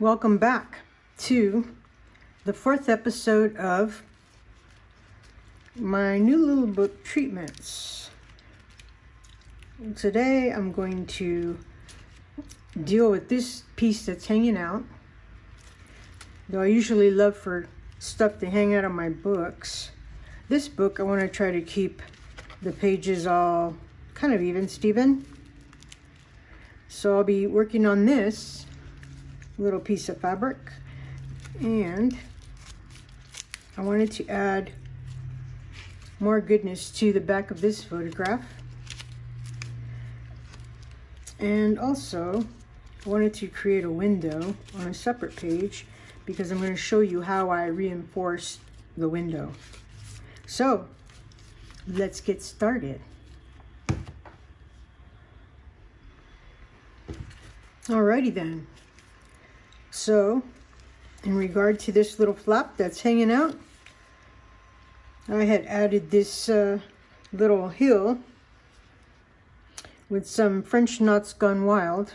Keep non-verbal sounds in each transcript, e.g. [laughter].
Welcome back to the fourth episode of my new little book treatments. Today I'm going to deal with this piece that's hanging out. Though I usually love for stuff to hang out of my books. This book I want to try to keep the pages all kind of even, Stephen. So I'll be working on this little piece of fabric. And I wanted to add more goodness to the back of this photograph. And also I wanted to create a window on a separate page because I'm going to show you how I reinforce the window. So let's get started. Alrighty then so, in regard to this little flap that's hanging out, I had added this uh, little heel with some French knots gone wild.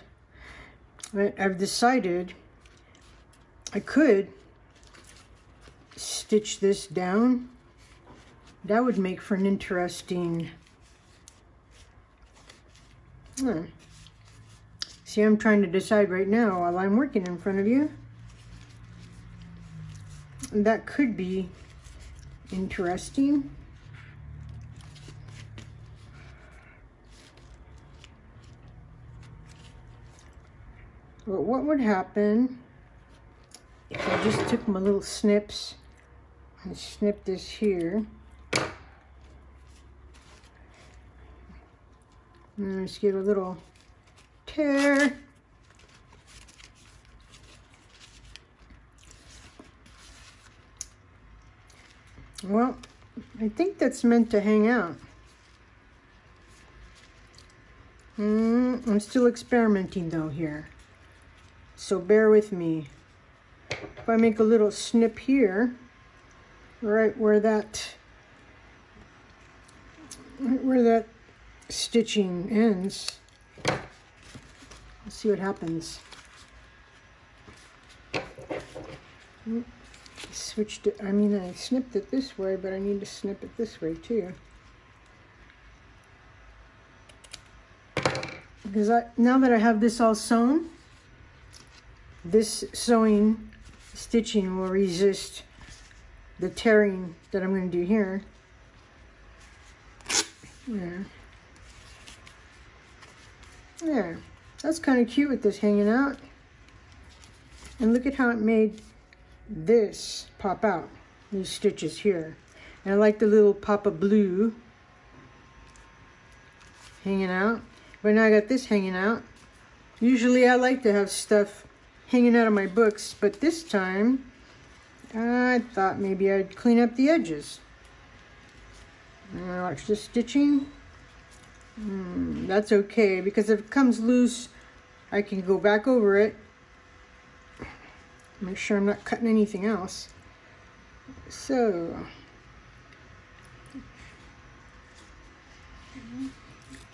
I've decided I could stitch this down. That would make for an interesting... Hmm. See, I'm trying to decide right now while I'm working in front of you. That could be interesting. But what would happen if I just took my little snips and snip this here. And let's get a little tear. Well, I think that's meant to hang out. Mm, I'm still experimenting though here. So bear with me. If I make a little snip here, right where that right where that stitching ends, Let's see what happens. I switched it, I mean, I snipped it this way, but I need to snip it this way too. Because I, now that I have this all sewn, this sewing stitching will resist the tearing that I'm going to do here. There. There. That's kind of cute with this hanging out. And look at how it made this pop out, these stitches here. And I like the little pop of blue hanging out. But now I got this hanging out. Usually I like to have stuff hanging out of my books, but this time I thought maybe I'd clean up the edges. Now watch the stitching. Mm, that's okay because if it comes loose, I can go back over it. Make sure I'm not cutting anything else. So,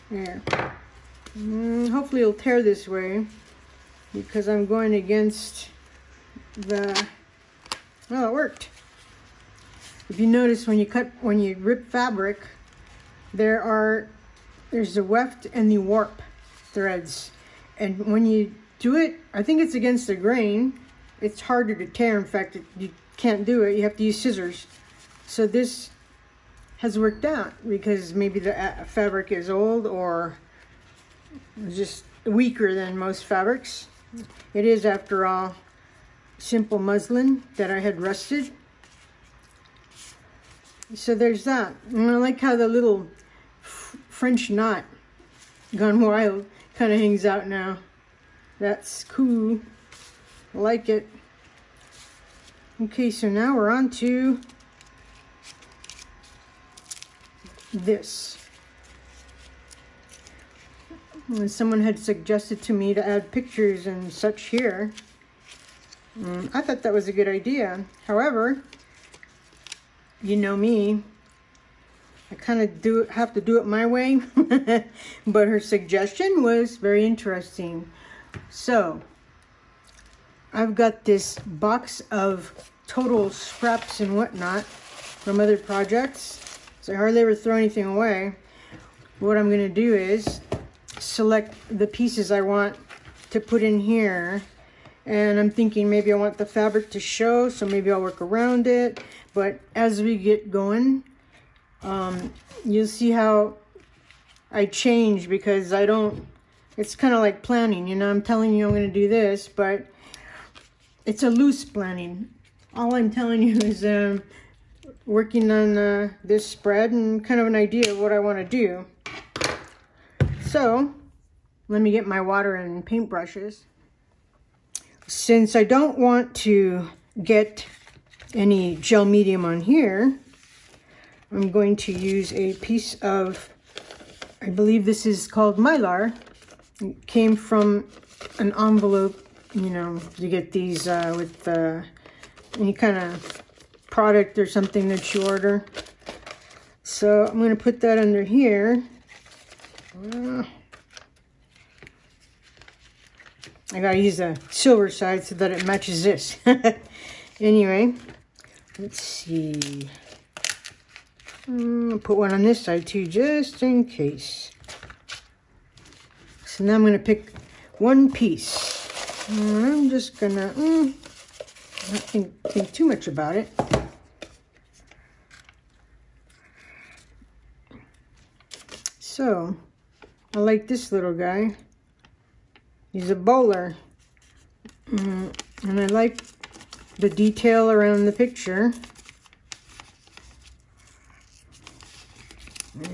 there. Mm, hopefully it'll tear this way because I'm going against the, well, it worked. If you notice when you cut, when you rip fabric, there are there's the weft and the warp threads. And when you do it, I think it's against the grain. It's harder to tear. In fact, you can't do it. You have to use scissors. So this has worked out because maybe the uh, fabric is old or just weaker than most fabrics. It is, after all, simple muslin that I had rusted. So there's that. And I like how the little French knot gone wild kind of hangs out now. That's cool. Like it. Okay, so now we're on to this. Someone had suggested to me to add pictures and such here, um, I thought that was a good idea. However, you know me, I kind of do have to do it my way, [laughs] but her suggestion was very interesting. So, I've got this box of total scraps and whatnot from other projects. So I hardly ever throw anything away. What I'm gonna do is select the pieces I want to put in here. And I'm thinking maybe I want the fabric to show, so maybe I'll work around it. But as we get going, um, you'll see how I change because I don't, it's kind of like planning, you know, I'm telling you I'm going to do this, but it's a loose planning. All I'm telling you [laughs] is um, working on uh, this spread and kind of an idea of what I want to do. So, let me get my water and paint brushes. Since I don't want to get any gel medium on here, I'm going to use a piece of I believe this is called Mylar. It came from an envelope, you know, you get these uh, with uh, any kind of product or something that you order. So I'm going to put that under here. I got to use the silver side so that it matches this. [laughs] anyway, let's see. Mm, put one on this side too, just in case. So now I'm going to pick one piece. I'm just going to mm, not think, think too much about it. So, I like this little guy. He's a bowler. Mm, and I like the detail around the picture.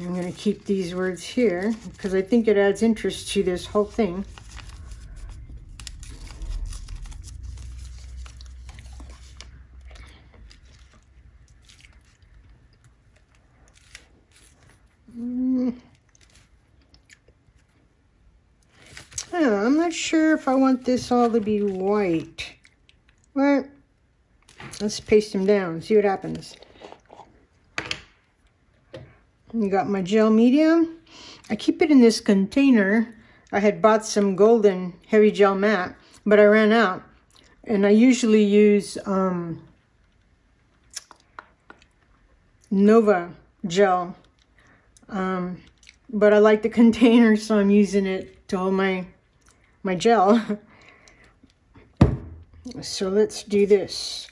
I'm going to keep these words here because I think it adds interest to this whole thing. Mm. I'm not sure if I want this all to be white. Well, let's paste them down, see what happens. You got my gel medium. I keep it in this container. I had bought some golden heavy gel mat, but I ran out. And I usually use um, Nova gel. Um, but I like the [laughs] container, so I'm using it to hold my, my gel. [laughs] so let's do this.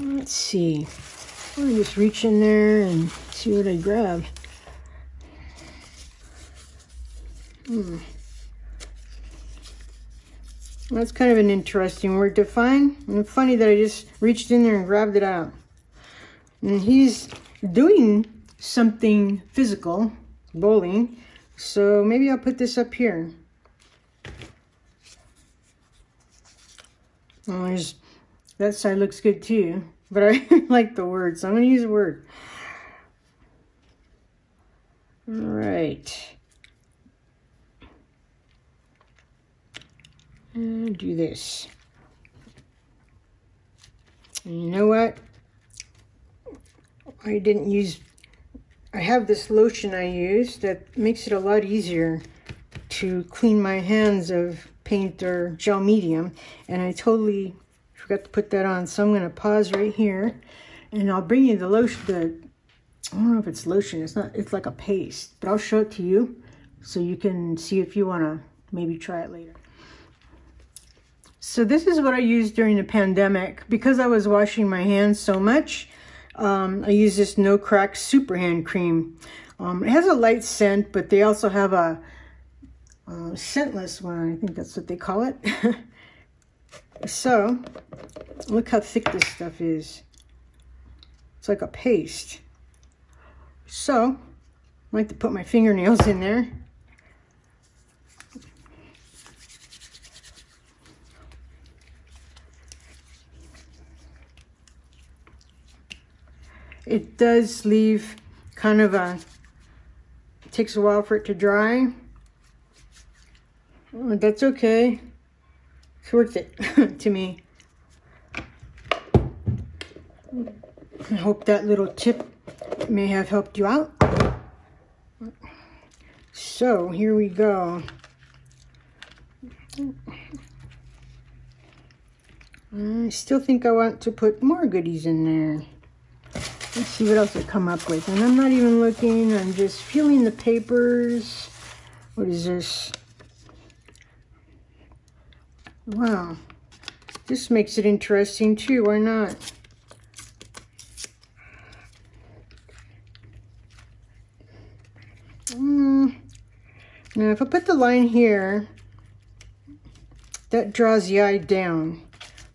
Let's see. Me just reach in there and see what I grab. Hmm. That's kind of an interesting word to find. And funny that I just reached in there and grabbed it out. And he's doing something physical, bowling. So maybe I'll put this up here. Well, there's that side looks good too, but I [laughs] like the word, so I'm going to use a word. All right. And do this. And you know what? I didn't use, I have this lotion I use that makes it a lot easier to clean my hands of paint or gel medium. And I totally Forgot to put that on. So I'm going to pause right here. And I'll bring you the lotion. The, I don't know if it's lotion. It's not. It's like a paste. But I'll show it to you. So you can see if you want to maybe try it later. So this is what I used during the pandemic. Because I was washing my hands so much, um, I use this No Crack Super Hand Cream. Um, it has a light scent, but they also have a, a scentless one. I think that's what they call it. [laughs] So, look how thick this stuff is. It's like a paste. So, I like to put my fingernails in there. It does leave kind of a, takes a while for it to dry. That's okay. It's worth it [laughs] to me. I hope that little tip may have helped you out. So here we go. I still think I want to put more goodies in there. Let's see what else I come up with. And I'm not even looking, I'm just feeling the papers. What is this? Wow. This makes it interesting too, why not? Mm. Now if I put the line here, that draws the eye down.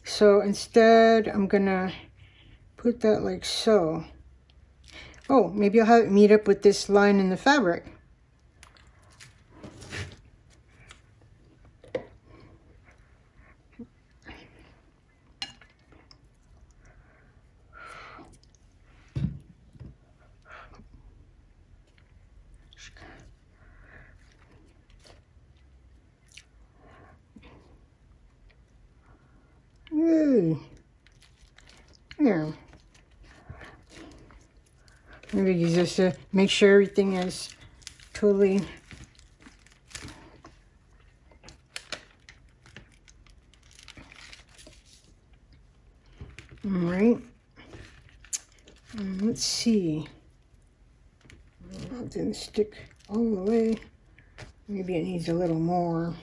So instead, I'm gonna put that like so. Oh, maybe I'll have it meet up with this line in the fabric. Yeah. Maybe just to make sure everything is totally All right. Um, let's see. It didn't stick all the way. Maybe it needs a little more.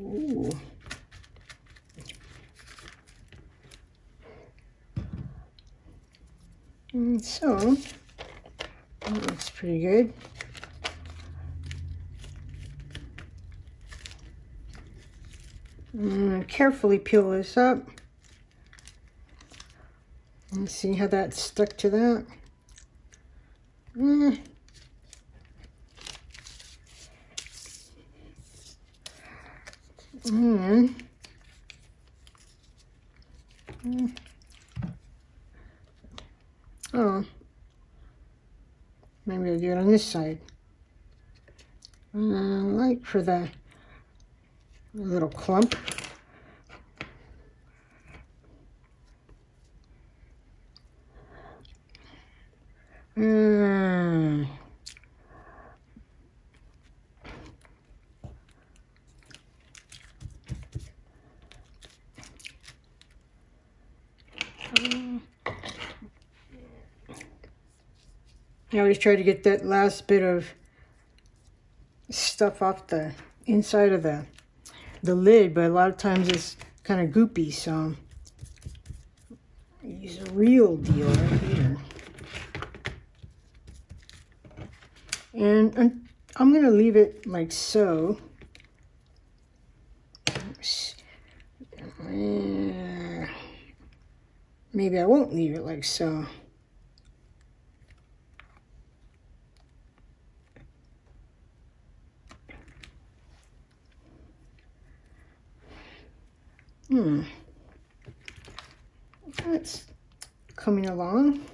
Ooh. And so, that looks pretty good. I'm going to carefully peel this up. Let's see how that stuck to that. Mm. And oh, maybe I'll do it on this side. Uh, like for the little clump. Mm. I always try to get that last bit of stuff off the inside of the the lid, but a lot of times it's kind of goopy, so use a real deal right here. And I'm going to leave it like so. Maybe I won't leave it like so. Hmm. That's coming along.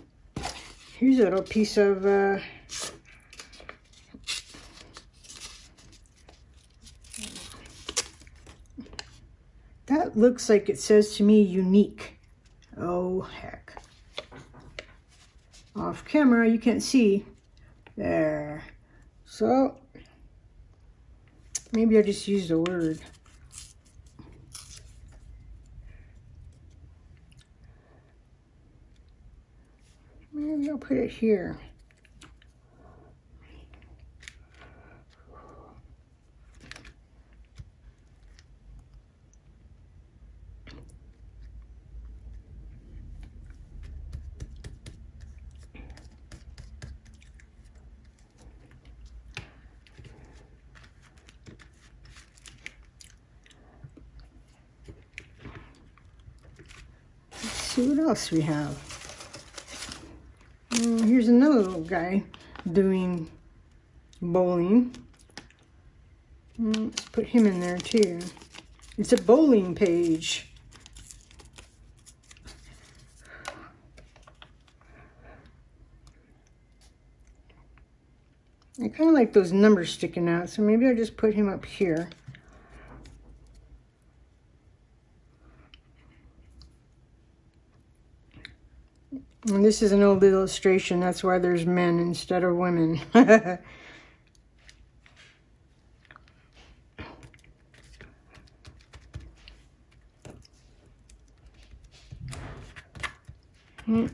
Here's a little piece of uh, that looks like it says to me unique. Oh, heck. Off camera, you can't see. There. So, maybe I just used a word. I'll put it here. see what else we have. Uh, here's another little guy doing bowling. Mm, let's put him in there too. It's a bowling page. I kind of like those numbers sticking out, so maybe I'll just put him up here. This is an old illustration, that's why there's men instead of women. [laughs] hmm.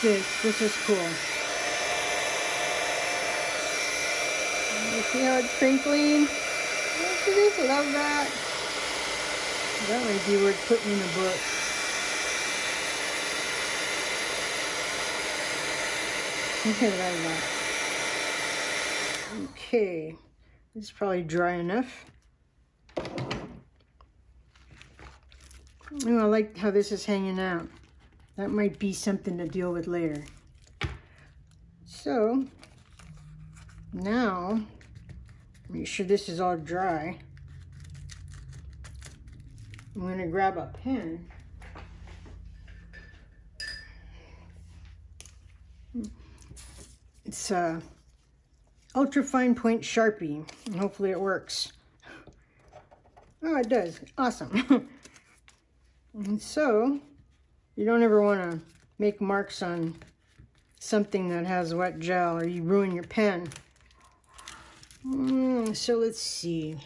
This. This is cool. You see how it's crinkling? At this. Love that. That might be worth putting in a book. [laughs] I love that. Okay. This is probably dry enough. Oh, I like how this is hanging out. That might be something to deal with later. So, now, make sure this is all dry. I'm to grab a pen. It's a ultra fine point Sharpie, and hopefully it works. Oh, it does. Awesome. and [laughs] so, you don't ever want to make marks on something that has wet gel or you ruin your pen. Mm, so let's see.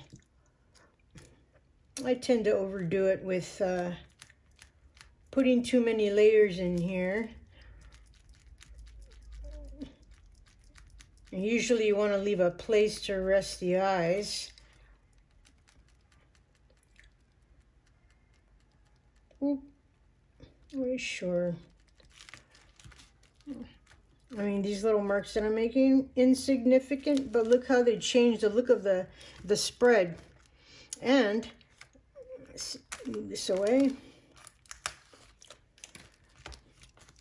I tend to overdo it with uh, putting too many layers in here. Usually you want to leave a place to rest the eyes. Oop really sure. I mean, these little marks that I'm making, insignificant, but look how they change the look of the, the spread. And, move this away.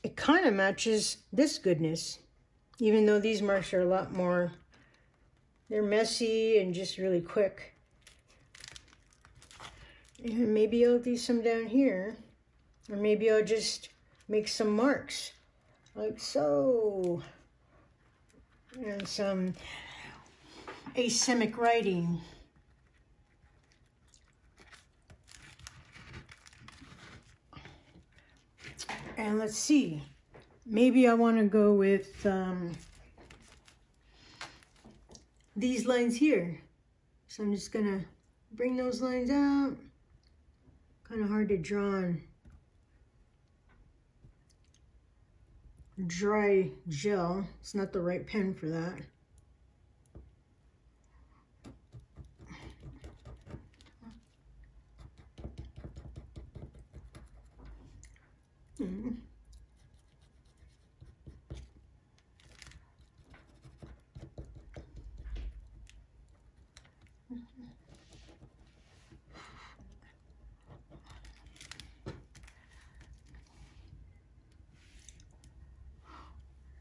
It kind of matches this goodness, even though these marks are a lot more, they're messy and just really quick. And maybe I'll do some down here. Or maybe I'll just make some marks like so. And some asemic writing. And let's see, maybe I want to go with um, these lines here. So I'm just going to bring those lines out. Kind of hard to draw on dry gel. It's not the right pen for that. Mm.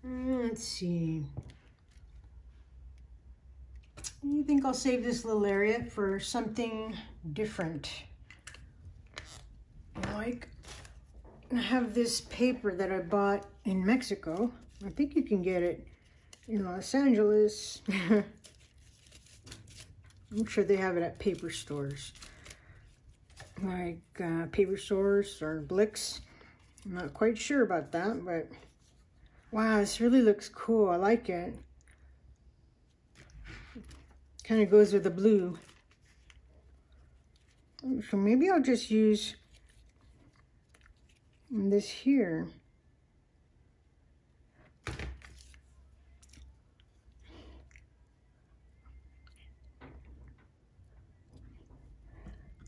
Let's see. I think I'll save this little area for something different. Like, I have this paper that I bought in Mexico. I think you can get it in Los Angeles. [laughs] I'm sure they have it at paper stores. Like uh, paper stores or Blick's. I'm not quite sure about that, but Wow, this really looks cool. I like it. Kind of goes with the blue. So maybe I'll just use this here.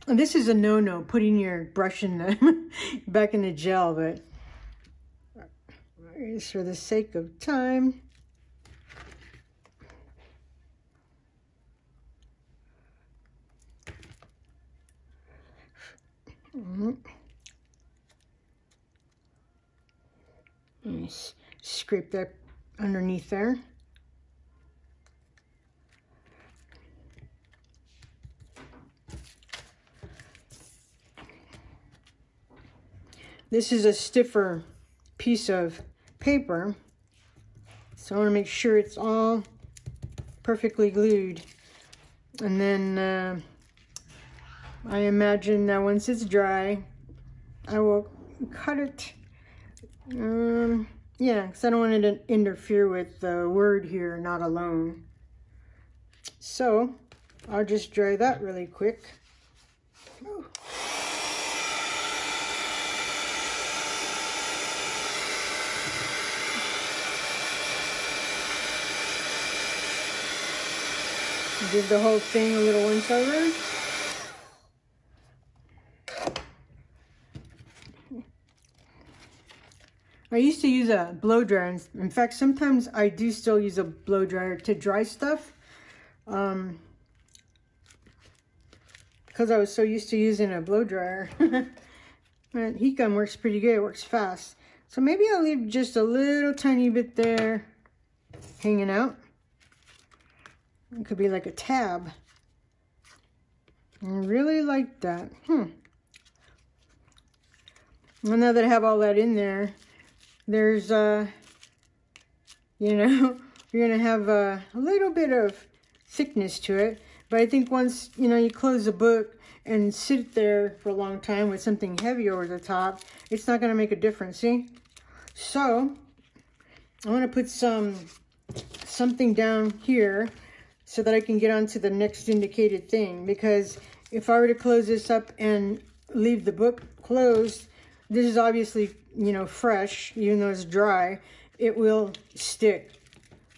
And this is a no-no, putting your brush in the [laughs] back in the gel, but just for the sake of time. Mm -hmm. Scrape that underneath there. This is a stiffer piece of paper. So I want to make sure it's all perfectly glued. And then uh, I imagine that once it's dry, I will cut it. Um, yeah, because I don't want it to interfere with the word here, not alone. So I'll just dry that really quick. Ooh. Give the whole thing a little once over. I used to use a blow dryer. In fact, sometimes I do still use a blow dryer to dry stuff. Um, because I was so used to using a blow dryer. [laughs] but heat gun works pretty good. It works fast. So maybe I'll leave just a little tiny bit there hanging out. It could be like a tab. I really like that. Hmm. Well, now that I have all that in there, there's, uh, you know, [laughs] you're going to have a little bit of thickness to it. But I think once, you know, you close the book and sit there for a long time with something heavy over the top, it's not going to make a difference, see? So, I want to put some, something down here so that I can get on to the next indicated thing. Because if I were to close this up and leave the book closed, this is obviously, you know, fresh, even though it's dry, it will stick.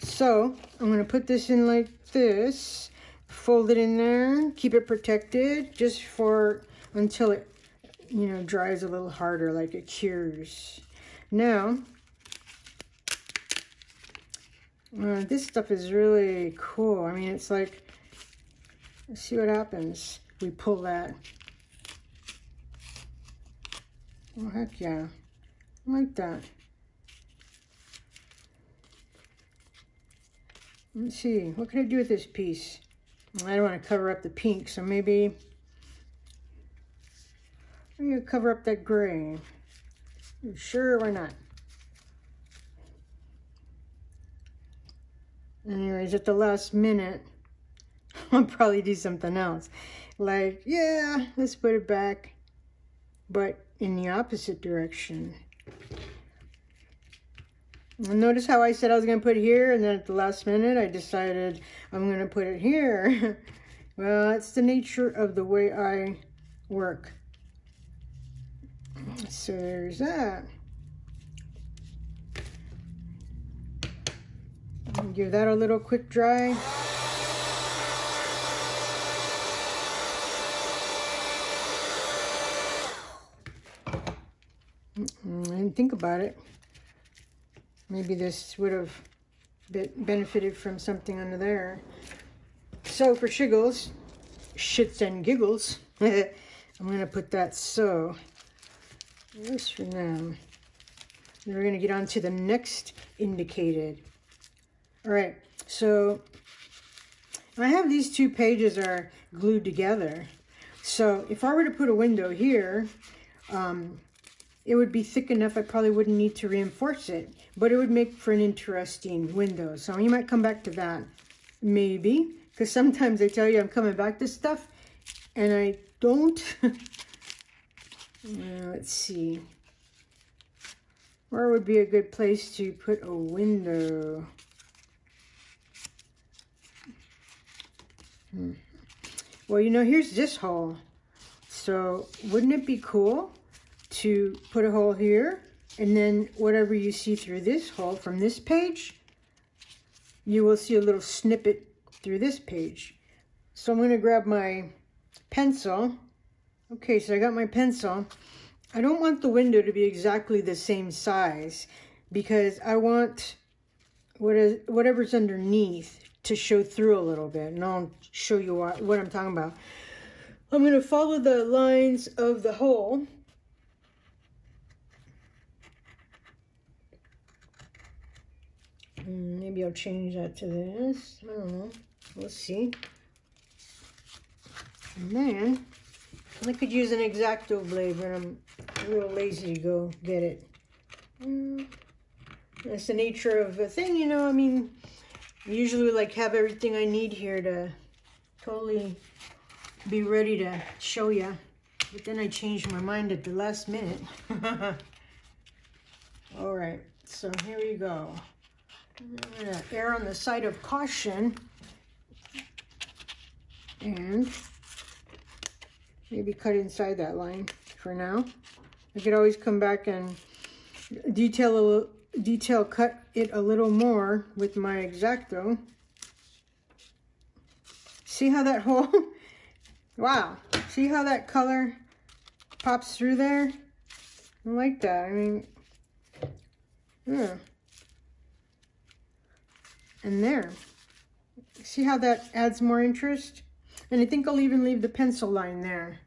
So I'm going to put this in like this, fold it in there, keep it protected just for until it, you know, dries a little harder like it cures. Now, uh, this stuff is really cool. I mean, it's like, see what happens. We pull that. Oh, heck yeah. I like that. Let's see, what can I do with this piece? I don't want to cover up the pink, so maybe I'm going to cover up that gray. Sure, why not? Anyways, at the last minute, [laughs] I'll probably do something else. Like, yeah, let's put it back, but in the opposite direction. And notice how I said I was going to put it here, and then at the last minute, I decided I'm going to put it here. [laughs] well, that's the nature of the way I work. So there's that. Give that a little quick dry. And think about it. Maybe this would have benefited from something under there. So for shiggles, shits and giggles, [laughs] I'm going to put that so. This for now. We're going to get on to the next indicated. All right, so I have these two pages are glued together. So if I were to put a window here, um, it would be thick enough I probably wouldn't need to reinforce it, but it would make for an interesting window. So you might come back to that, maybe, because sometimes I tell you I'm coming back to stuff and I don't. [laughs] uh, let's see. Where would be a good place to put a window? Hmm. Well, you know, here's this hole. So wouldn't it be cool to put a hole here and then whatever you see through this hole from this page, you will see a little snippet through this page. So I'm going to grab my pencil. Okay, so I got my pencil. I don't want the window to be exactly the same size. because I want what is whatever's underneath to show through a little bit and I'll show you what, what I'm talking about. I'm going to follow the lines of the hole. Hmm, maybe I'll change that to this. I don't know. We'll see. And then I could use an X-Acto blade, but I'm real lazy to go get it. Mm, that's the nature of the thing, you know. I mean, I usually like have everything I need here to totally be ready to show you. But then I changed my mind at the last minute. [laughs] All right, so here we go. I'm gonna err on the side of caution and maybe cut inside that line for now. I could always come back and detail a detail cut it a little more with my X-Acto. See how that [laughs] hole, wow, see how that color pops through there? I like that, I mean, yeah. And there, see how that adds more interest? And I think I'll even leave the pencil line there.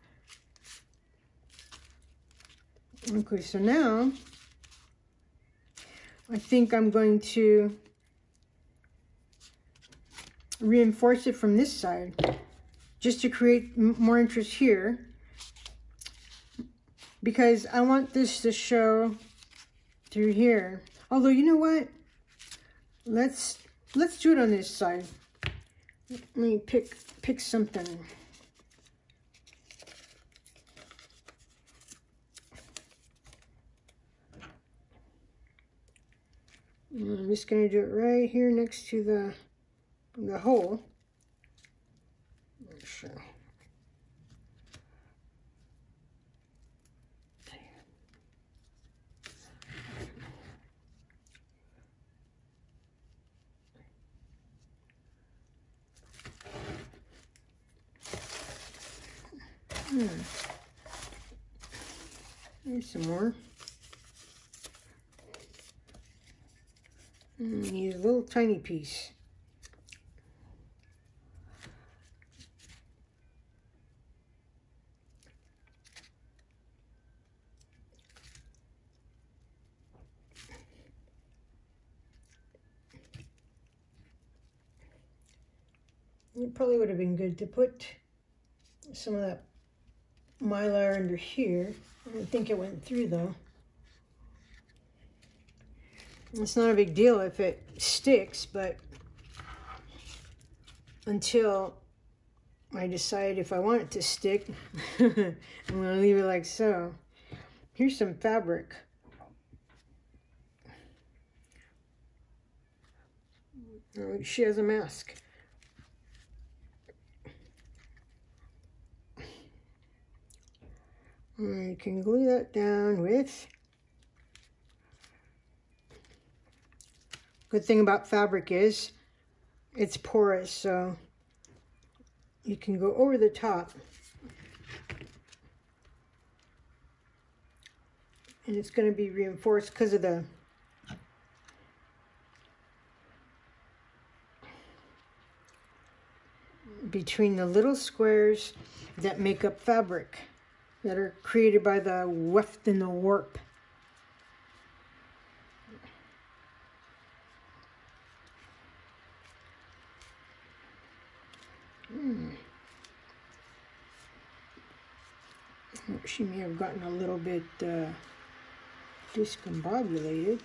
Okay, so now I think I'm going to reinforce it from this side just to create more interest here because I want this to show through here. Although, you know what? Let's let's do it on this side. Let me pick pick something. I'm just going to do it right here next to the the hole. Sure. Hmm. Here's some more. Mm, need a little tiny piece. It probably would have been good to put some of that mylar under here. I don't think it went through though. It's not a big deal if it sticks, but until I decide if I want it to stick, [laughs] I'm going to leave it like so. Here's some fabric. Oh, she has a mask. I can glue that down with Good thing about fabric is it's porous, so you can go over the top. And it's going to be reinforced because of the between the little squares that make up fabric that are created by the weft and the warp. She may have gotten a little bit uh, discombobulated.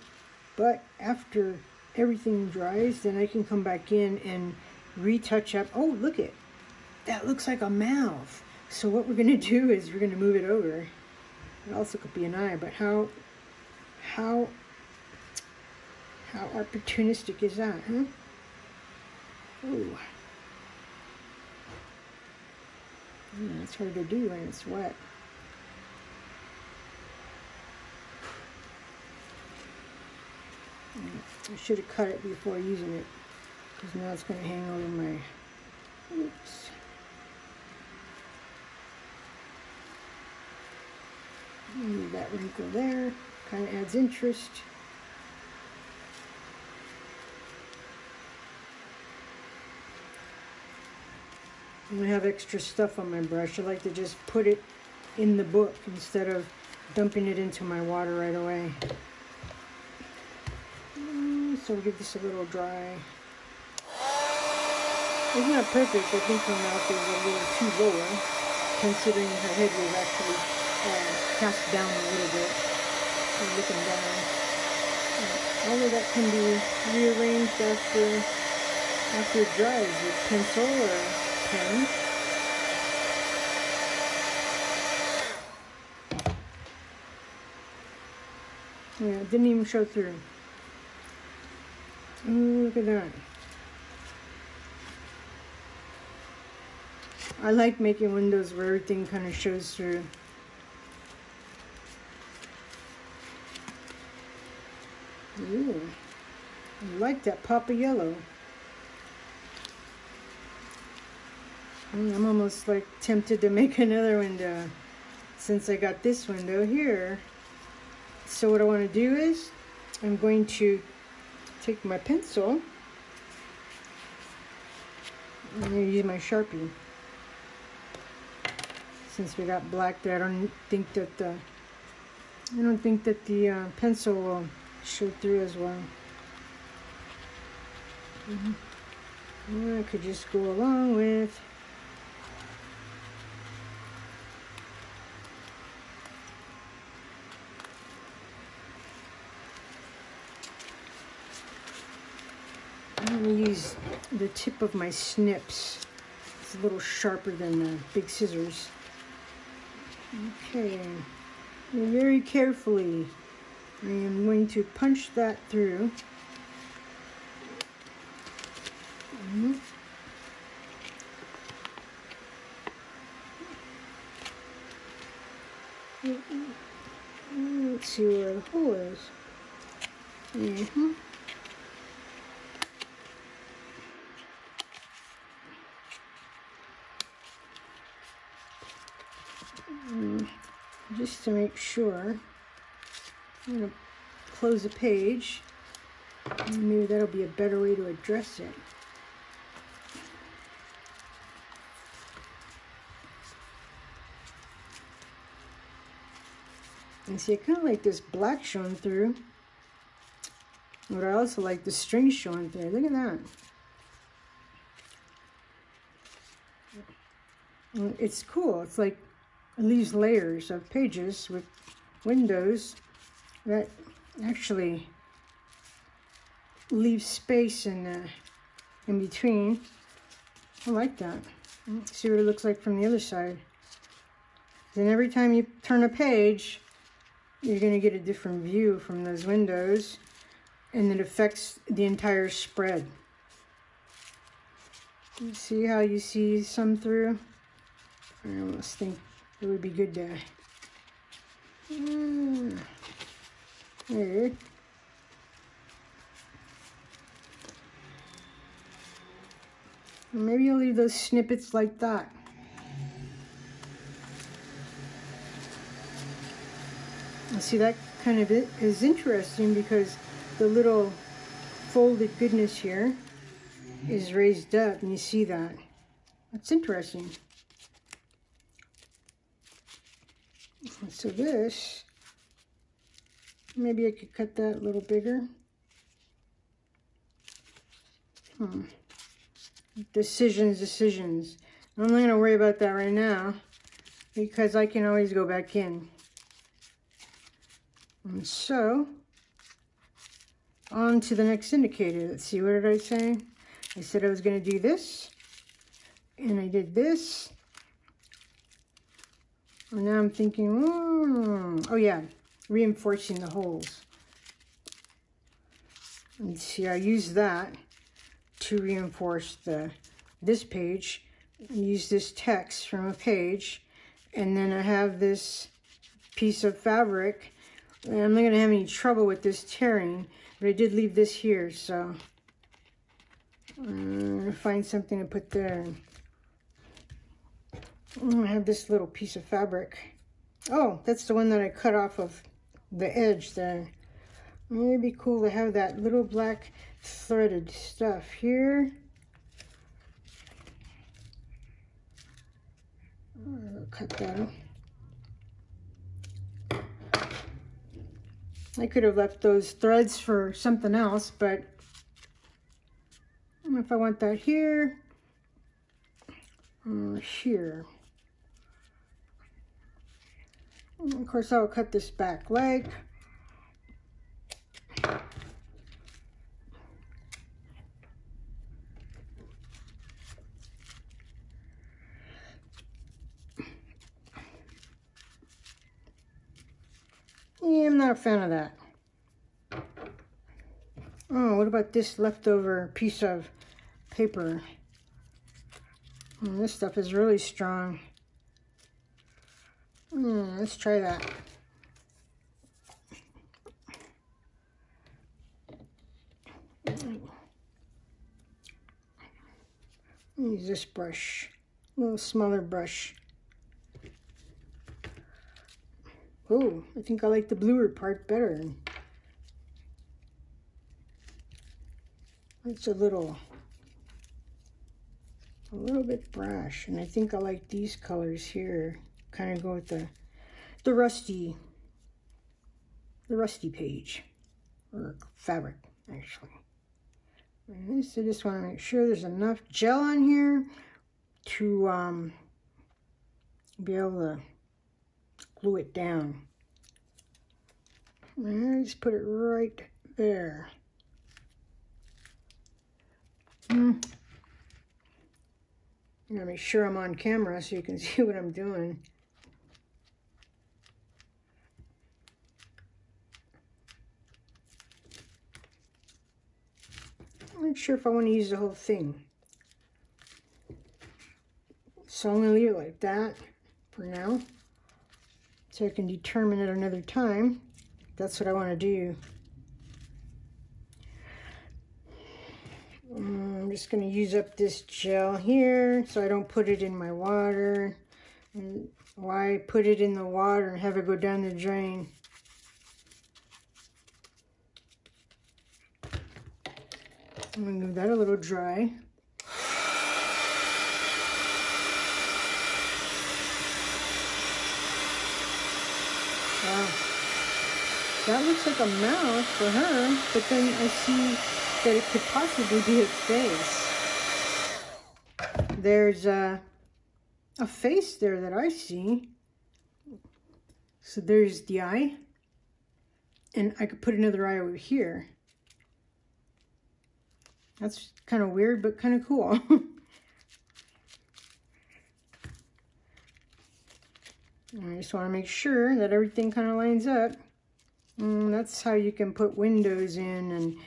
But after everything dries, then I can come back in and retouch up. Oh, look it. That looks like a mouth. So what we're going [laughs] to do is we're going to move it over. It also could be an eye, but how, how, how opportunistic is that, huh? Ooh. Yeah, it's hard to do when it's wet. I should have cut it before using it because now it's going to hang over my, oops. Leave that wrinkle there, kind of adds interest. When I have extra stuff on my brush, I like to just put it in the book instead of dumping it into my water right away. So we'll give this a little dry. It's not perfect. I think her mouth is a little too lower, considering her head was actually uh, cast down a little bit. looking down. Uh, all of that can be rearranged after after it dries with pencil or pen. Yeah, it didn't even show through. Look at that. I like making windows where everything kind of shows through. Ooh, I like that pop of yellow. Mm, I'm almost like tempted to make [laughs] another window since I got this window here. So what I want to do is I'm going to take my pencil. I'm going to use my Sharpie. Since we got black there, I don't think that the I don't think that the uh, pencil will show through as well. Mm -hmm. I could just go along with I'm going to use the tip of my snips. It's a little sharper than the big scissors. Okay, very carefully, I am going to punch that through -hmm. Let's see where the hole is. Mm -hmm. just to make sure, I'm going to close the page. Maybe that'll be a better way to address it. And see, I kind of like this black showing through. But I also like the string showing through. Look at that. It's cool. It's like these layers of pages with windows that actually leave space in uh, in between. I like that. Let's see what it looks like from the other side. Then every time you turn a page, you're going to get a different view from those windows and it affects the entire spread. You see how you see some through? I almost think it would be good to mm. Maybe I'll leave those snippets like that. see that kind of is interesting because the little folded goodness here is raised up and you see that. That's interesting. So this, maybe I could cut that a little bigger. Hmm. Decisions, decisions. I'm not going to worry about that right now because I can always go back in. And so, on to the next indicator. Let's see, what did I say? I said I was going to do this, and I did this, and now I'm thinking, mm, oh yeah, reinforcing the holes. And see, I use that to reinforce the this page. use this text from a page. And then I have this piece of fabric. And I'm not going to have any trouble with this tearing. But I did leave this here, so... I'm going to find something to put there. I have this little piece of fabric. Oh, that's the one that I cut off of the edge there. It'd be cool to have that little black threaded stuff here. cut that. I could have left those threads for something else, but if I want that here, uh, here. And of course, I'll cut this back leg. Yeah, I'm not a fan of that. Oh, what about this leftover piece of paper? Oh, this stuff is really strong. Hmm, let's try that. Use this brush, a little smaller brush. Oh, I think I like the bluer part better. It's a little, a little bit brash, and I think I like these colors here. Kind of go with the, the rusty, the rusty page, or fabric, actually. I just want to make sure there's enough gel on here to um, be able to glue it down. And just put it right there. Hmm. I'm to make sure I'm on camera so you can [laughs] see what I'm doing. I'm not sure if I want to use the whole thing. So I'm going to leave it like that for now. So I can determine at another time. That's what I want to do. Um, I'm just going to use up this gel here so I don't put it in my water. And why put it in the water and have it go down the drain? I'm to give that a little dry. Wow. That looks like a mouth for her, but then I see that it could possibly be a face. There's a, a face there that I see. So there's the eye. And I could put another eye over here. That's kind of weird, but kind of cool. [laughs] I just want to make sure that everything kind of lines up. And that's how you can put windows in and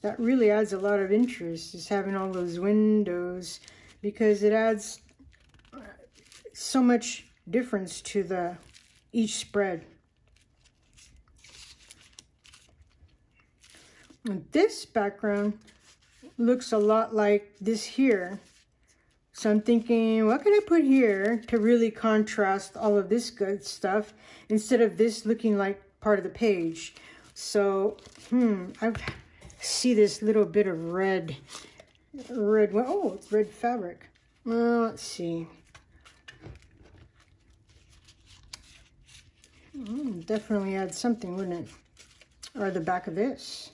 that really adds a lot of interest is having all those windows because it adds uh, so much difference to the each spread. And this background looks a lot like this here. So I'm thinking, what can I put here to really contrast all of this good stuff instead of this looking like part of the page? So, hmm, I see this little bit of red, red, oh, it's red fabric. Well, let's see. Mm, definitely add something, wouldn't it? Or the back of this.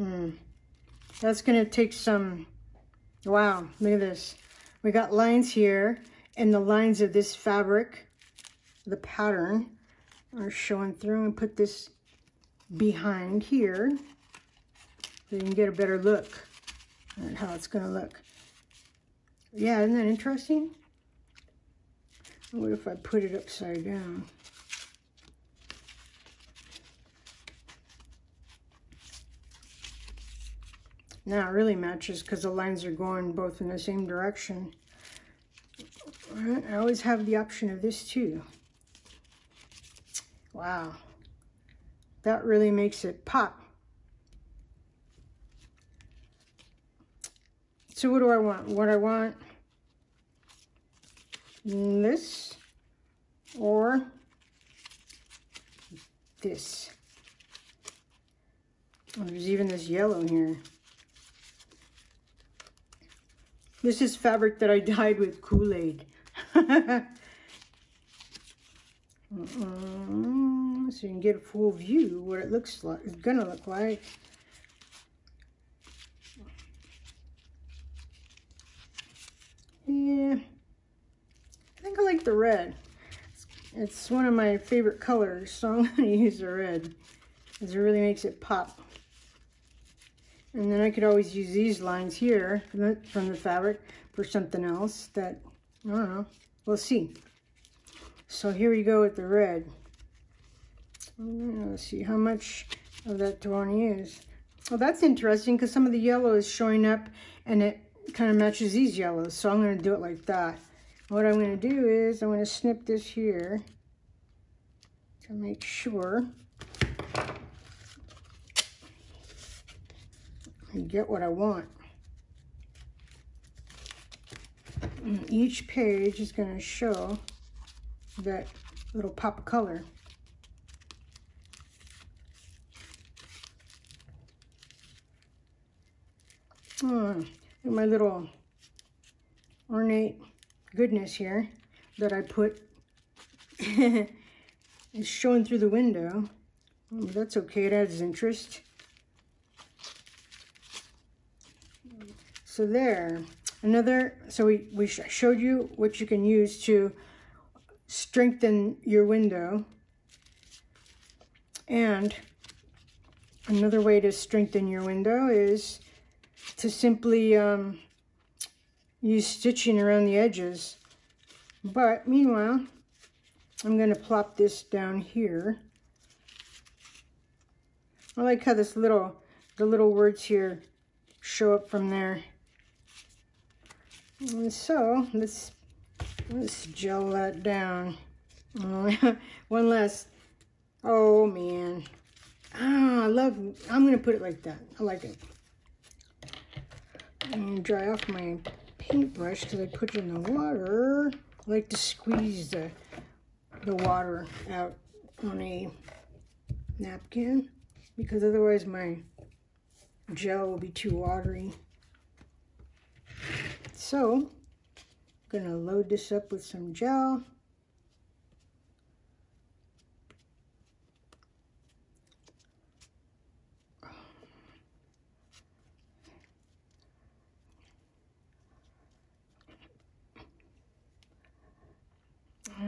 Hmm. That's going to take some, wow, look at this. We got lines here, and the lines of this fabric, the pattern, are showing through. And put this behind here so you can get a better look at how it's going to look. Yeah, isn't that interesting? What if I put it upside down? Now it really matches because the lines are going both in the same direction. I always have the option of this too. Wow. That really makes it pop. So what do I want? What I want this or this. Oh, there's even this yellow here. This is fabric that I dyed with Kool-Aid. [laughs] Mm-hmm. so you can get a full view what it looks like. It's gonna look like. Yeah, I think I like the red. It's one of my favorite colors, so I'm gonna [laughs] use the red because it really makes it pop. And then I could always use these lines here from the, from the fabric for something else that, I don't know, we'll see. So here we go with the red. Let's see how much of that do I want to use. Well, that's interesting because some of the yellow is showing up and it kind of matches these yellows. So I'm going to do it like that. What I'm going to do is I'm going to snip this here to make sure I get what I want. And each page is going to show that little pop of color. Oh, my little ornate goodness here that I put [laughs] is showing through the window. That's okay, it adds interest. So there, another, so we, we showed you what you can use to strengthen your window. And another way to strengthen your window is to simply um, use stitching around the edges. But meanwhile, I'm going to plop this down here. I like how this little, the little words here show up from there. And so let's Let's gel that down. [laughs] one last. Oh, man. Ah, I love, I'm to put it like that. I like it. And dry off my paintbrush because I put it in the water. I like to squeeze the, the water out on a napkin because otherwise my gel will be too watery. So, I'm Gonna load this up with some gel. Uh,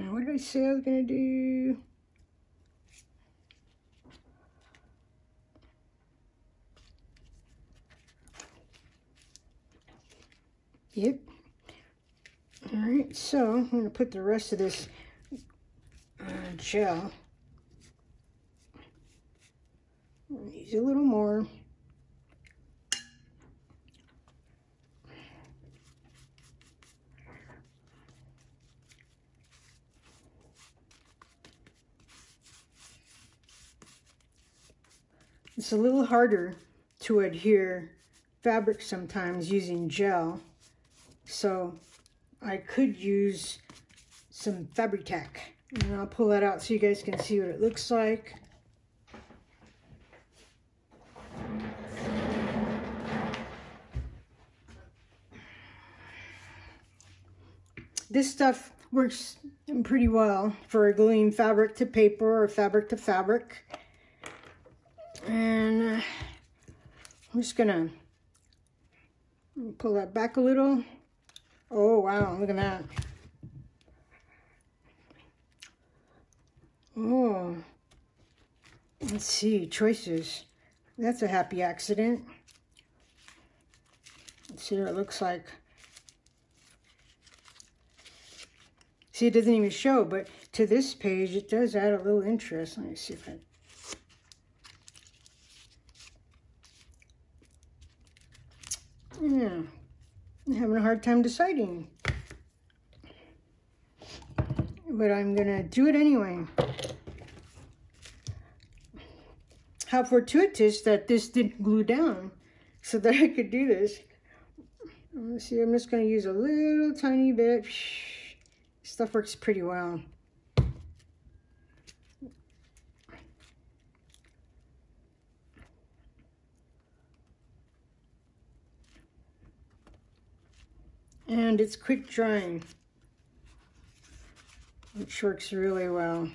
what did I say I was gonna do? Yep. All right, so I'm going to put the rest of this uh, gel. Use a little more. It's a little harder to adhere fabric sometimes using gel. So I could use some Fabri-Tac. And I'll pull that out so you guys can see what it looks like. This stuff works pretty well for gluing fabric to paper or fabric to fabric. And uh, I'm just gonna pull that back a little. Oh, wow, look at that. Oh, let's see, choices. That's a happy accident. Let's see what it looks like. See, it doesn't even show, but to this page, it does add a little interest. Let me see if I... Yeah, I'm having a hard time deciding. But I'm going to do it anyway. How fortuitous that this didn't glue down so that I could do this. Let's see, I'm just going to use a little tiny bit. Stuff works pretty well. And it's quick drying, which works really well.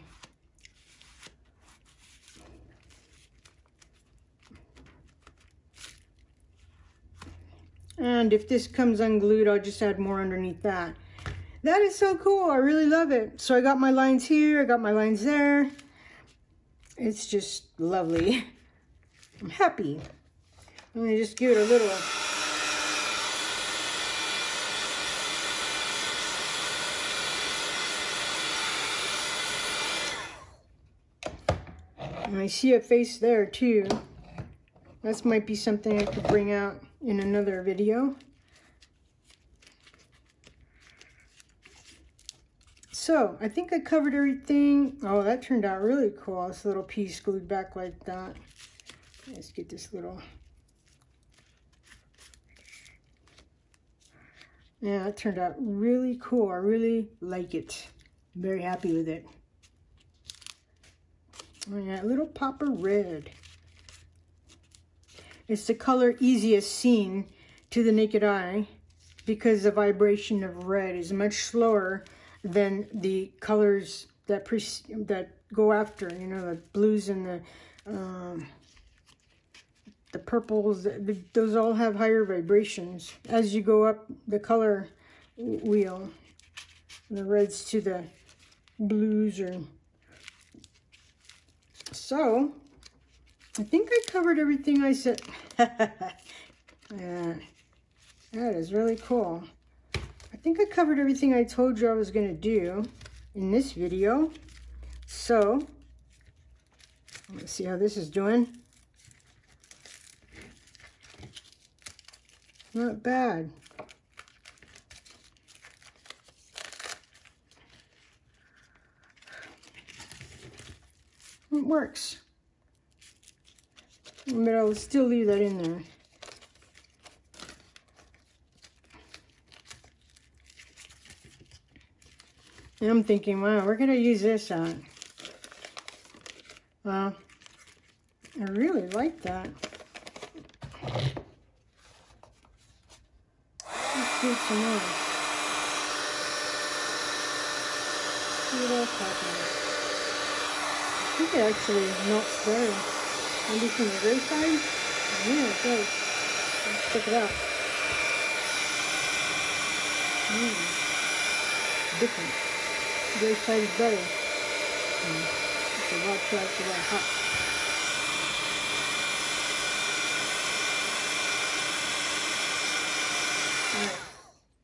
And if this comes unglued, I'll just add more underneath that. That is so cool. I really love it. So I got my lines here. I got my lines there. It's just lovely. [laughs] I'm happy. I'm going to just give it a little... And I see a face there too. This might be something I could bring out in another video. So, I think I covered everything. Oh, that turned out really cool. This little piece glued back like that. Let's get this little... Yeah, that turned out really cool. I really like it. very happy with it. Yeah, little pop of red. It's the color easiest seen to the naked eye because the vibration of red is much slower than the colors that pre that go after, you know, the blues and the um, the purples, the, those all have higher vibrations. As you go up the color wheel, the reds to the blues or so I think I covered everything I said. [laughs] yeah, that is really cool. I think I covered everything I told you I was going to do in this video. So, let's see how this is doing. Not bad. It works. But I'll still leave that in there. And I'm thinking, wow, we're to use this on. Well, I really like that. Let's do some more. See what else happens. I think it actually melts better. Maybe from the gray side? Yeah, it does. Let's check it out. Mm. Different. Gray side is better. Mm. It's a lot it's a lot hot.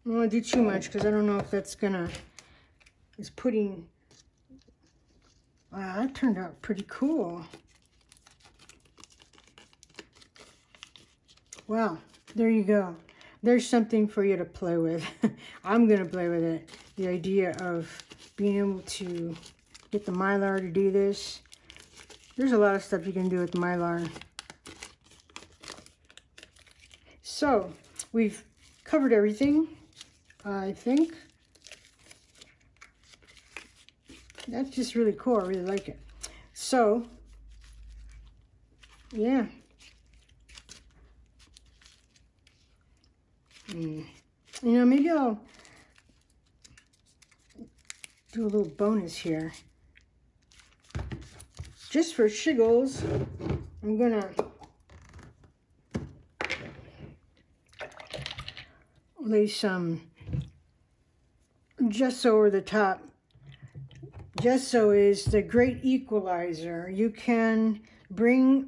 I don't want to do too much because I don't know if that's gonna is putting wow that turned out pretty cool Well, there you go. There's something for you to play with. [laughs] I'm going to play with it. The idea of being able to get the Mylar to do this. There's a lot of stuff you can do with Mylar. So, we've covered everything, I think. That's just really cool. I really like it. So, yeah, Mm. You know, maybe I'll do a little bonus here. Just for shiggles, I'm gonna lay some gesso over the top. Gesso is the great equalizer. You can bring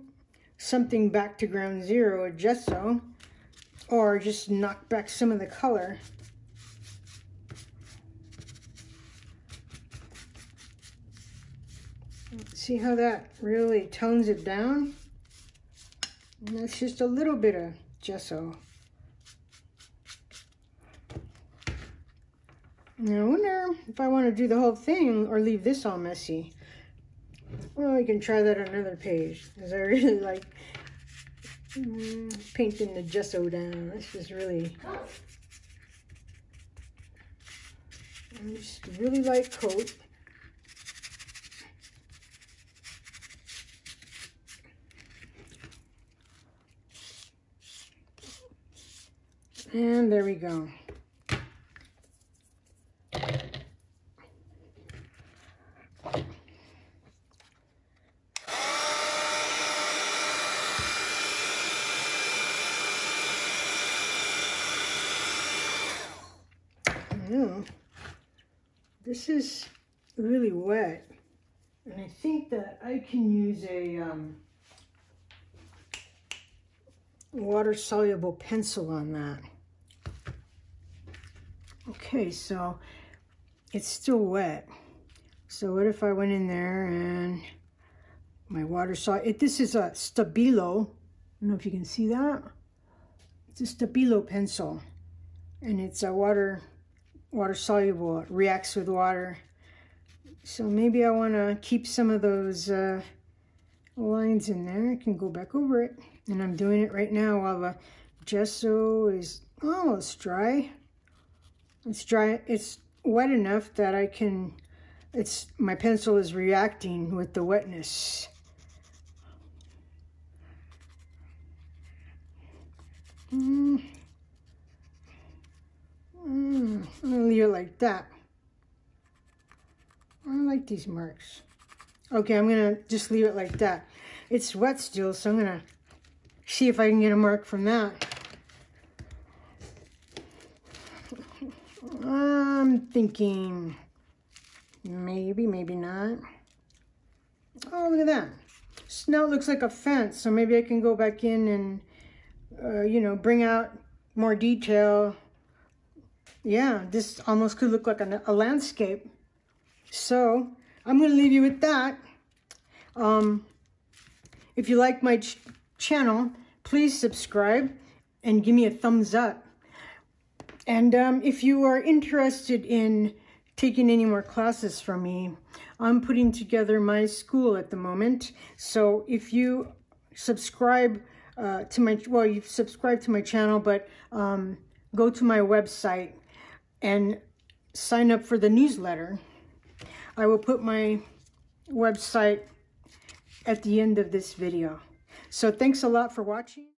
something back to ground zero, a gesso, or just knock back some of the color. See how that really tones it down? And that's just a little bit of gesso. I wonder if I want to do the whole thing or leave this all messy. Well, we can try that on another page, because I really [laughs] like Mm, painting the gesso down. This is really, I just really light coat. And there we go. know. This is really wet. And I think that I can use a um, water-soluble pencil on that. Okay, so it's still wet. So what if I went in there and my water saw it? This is a Stabilo. I don't know if you can see that. It's a Stabilo pencil, and it's a water water soluble. It reacts with water. So maybe I want to keep some of those uh, lines in there. I can go back over it, and I'm doing it right now while the gesso is almost dry. It's dry. It's wet enough that I can, it's, my pencil is reacting with the wetness. Mm. Mm. I'm gonna leave it like that. I like these marks. Okay, I'm gonna just leave it like that. It's wet still, so I'm gonna see if I can get a mark from that. I'm thinking maybe, maybe not. Oh, look at that. now it looks like a fence, so maybe I can go back in and, uh, you know, bring out more detail. Yeah, this almost could look like a, a landscape. So I'm going to leave you with that. Um, if you like my ch channel, please subscribe and give me a thumbs up. And um, if you are interested in taking any more classes from me, I'm putting together my school at the moment. So if you subscribe uh, to my, well, you've subscribed to my channel, but um, go to my website and sign up for the newsletter. I will put my website at the end of this video. So thanks a lot for watching.